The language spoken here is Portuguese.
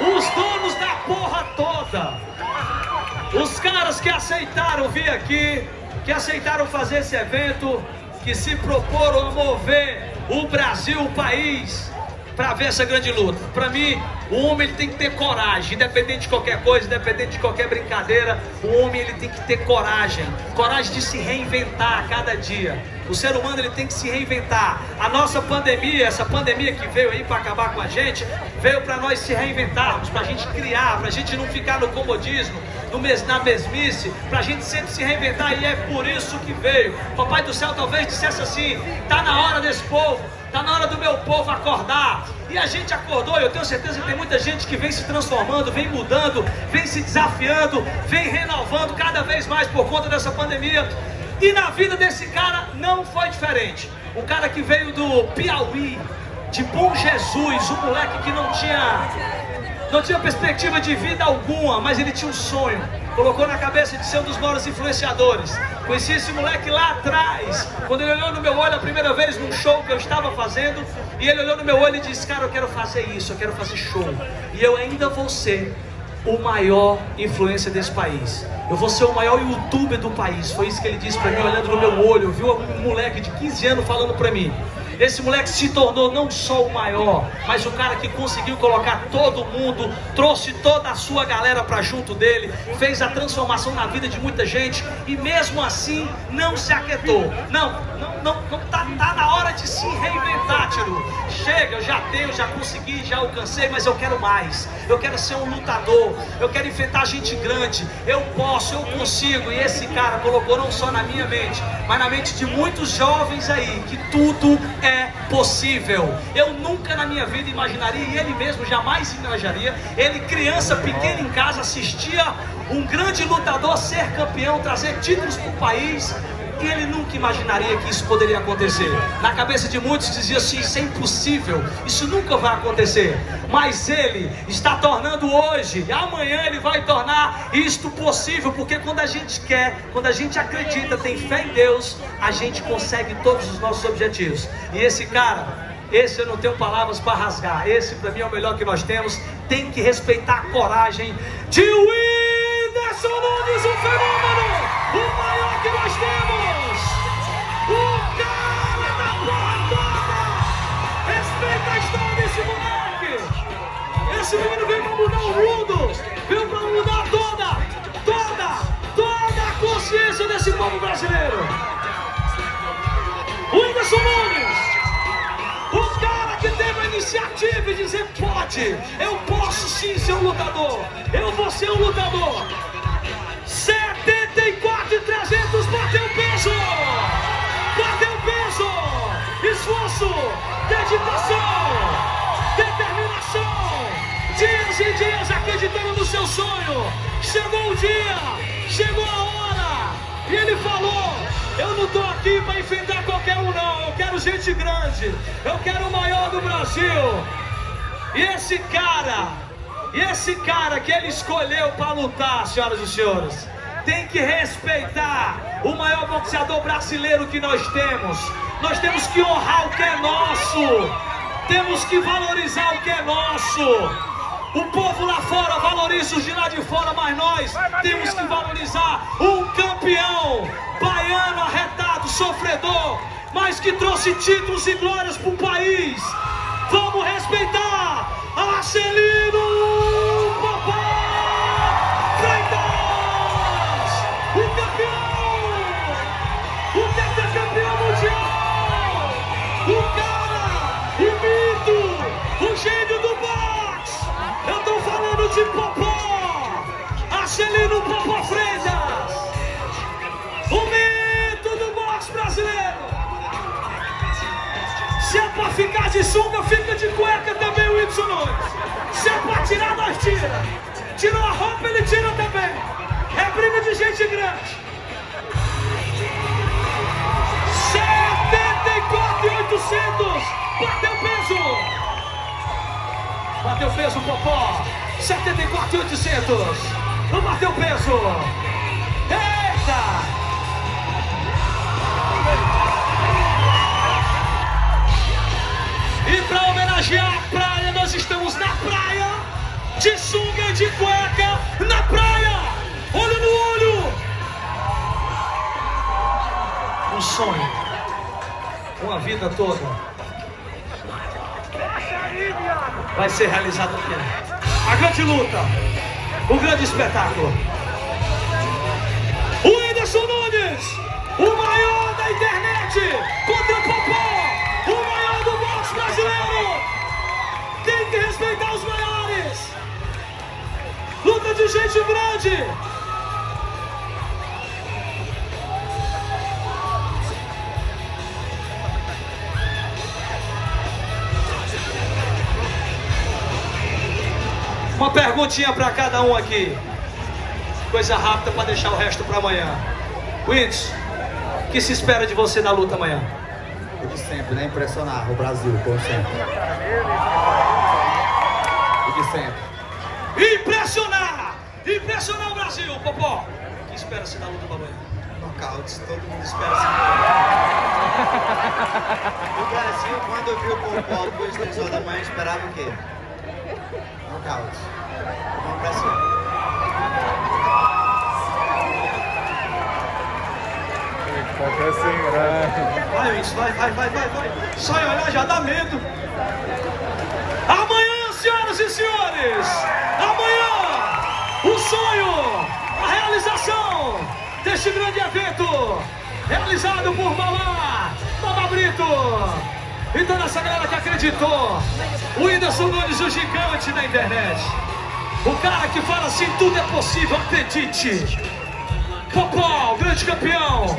Os donos da porra toda. Os caras que aceitaram vir aqui, que aceitaram fazer esse evento, que se proporam a mover o Brasil, o país, para ver essa grande luta. Para mim, o homem ele tem que ter coragem, independente de qualquer coisa, independente de qualquer brincadeira. O homem ele tem que ter coragem, coragem de se reinventar a cada dia. O ser humano ele tem que se reinventar. A nossa pandemia, essa pandemia que veio aí para acabar com a gente, veio para nós se reinventarmos, para a gente criar, para a gente não ficar no comodismo, no mes, na mesmice, para a gente sempre se reinventar. E é por isso que veio. Papai do céu talvez dissesse assim: tá na hora desse povo Está na hora do meu povo acordar. E a gente acordou, eu tenho certeza que tem muita gente que vem se transformando, vem mudando, vem se desafiando, vem renovando cada vez mais por conta dessa pandemia. E na vida desse cara não foi diferente. O cara que veio do Piauí, de Bom Jesus, um moleque que não tinha não tinha perspectiva de vida alguma, mas ele tinha um sonho. Colocou na cabeça de ser um dos maiores influenciadores. Conheci esse moleque lá atrás, quando ele olhou no meu olho a primeira vez num show que eu estava fazendo, e ele olhou no meu olho e disse: Cara, eu quero fazer isso, eu quero fazer show. E eu ainda vou ser o maior influência desse país. Eu vou ser o maior youtuber do país. Foi isso que ele disse para mim, olhando no meu olho. Viu um moleque de 15 anos falando para mim. Esse moleque se tornou não só o maior, mas o cara que conseguiu colocar todo mundo, trouxe toda a sua galera para junto dele, fez a transformação na vida de muita gente e mesmo assim não se aquietou. Não, não, não, não tá, tá na hora de se reinventar, Tiro. Chega, eu já tenho, já consegui, já alcancei, mas eu quero mais. Eu quero ser um lutador, eu quero enfrentar gente grande. Eu posso, eu consigo. E esse cara colocou não só na minha mente, mas na mente de muitos jovens aí que tudo é possível. Eu nunca na minha vida imaginaria, e ele mesmo jamais imaginaria, ele criança pequena em casa assistia um grande lutador ser campeão, trazer títulos para o país, ele nunca imaginaria que isso poderia acontecer. Na cabeça de muitos dizia assim: isso é impossível, isso nunca vai acontecer. Mas ele está tornando hoje, e amanhã ele vai tornar isto possível, porque quando a gente quer, quando a gente acredita, tem fé em Deus, a gente consegue todos os nossos objetivos. E esse cara, esse eu não tenho palavras para rasgar. Esse para mim é o melhor que nós temos. Tem que respeitar a coragem de Whindersson Nunes, o fenômeno, Esse menino veio para mudar o mundo, veio para mudar toda, toda, toda a consciência desse povo brasileiro. O Whindersson Nunes, o cara que teve a iniciativa de dizer: pode, eu posso sim ser um lutador, eu vou ser um lutador. 74 e 300 bateu peso, bateu peso, esforço, dedicação dias e dias acreditando no seu sonho. Chegou o dia, chegou a hora. E ele falou: Eu não estou aqui para enfrentar qualquer um, não. Eu quero gente grande. Eu quero o maior do Brasil. E esse cara, e esse cara que ele escolheu para lutar, senhoras e senhores, tem que respeitar o maior boxeador brasileiro que nós temos. Nós temos que honrar o que é nosso. Temos que valorizar o que é nosso. O povo lá fora valoriza os de lá de fora, mas nós temos que valorizar um campeão baiano, arretado, sofredor, mas que trouxe títulos e glórias para o país. Vamos respeitar Marcelino Arcelino Popó Freitas, o mito do boxe brasileiro. Se é pra ficar de sunga, fica de cueca também o Y. Se é pra tirar, nós tira. Tirou a roupa, ele tira também. É briga de gente grande. 74,800. Bateu peso. Bateu peso, Popó. 74,800. Vamos bater o peso. Eita! E para homenagear a praia, nós estamos na praia de de cueca na praia, olho no olho. Um sonho, uma vida toda vai ser realizado aqui. A grande luta, o grande espetáculo. O Anderson Nunes, o maior da internet, contra o Popó, o maior do boxe brasileiro. Tem que respeitar os maiores. Luta de gente grande. Uma perguntinha para cada um aqui. Coisa rápida para deixar o resto para amanhã. Wins, o que se espera de você na luta amanhã? O de sempre, né? Impressionar o Brasil, como sempre. O de sempre. Impressionar! Impressionar o Brasil, Popó! O que espera-se na luta para amanhã? Nocautes, todo mundo espera assim. O Brasil, quando eu vi o Popó depois das 3 horas da manhã, esperava o quê? Nocaute. Vamos pra cima. Qualquer. Vai, vai, vai, vai, vai, vai. Só em já dá medo. Amanhã, senhoras e senhores! Amanhã, o sonho, a realização deste grande evento, realizado por Mamá, Mamá Brito. E toda essa galera que acreditou. O Whindersson Nunes, o gigante da internet. O cara que fala assim, tudo é possível, acredite. Popó, grande campeão.